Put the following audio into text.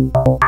you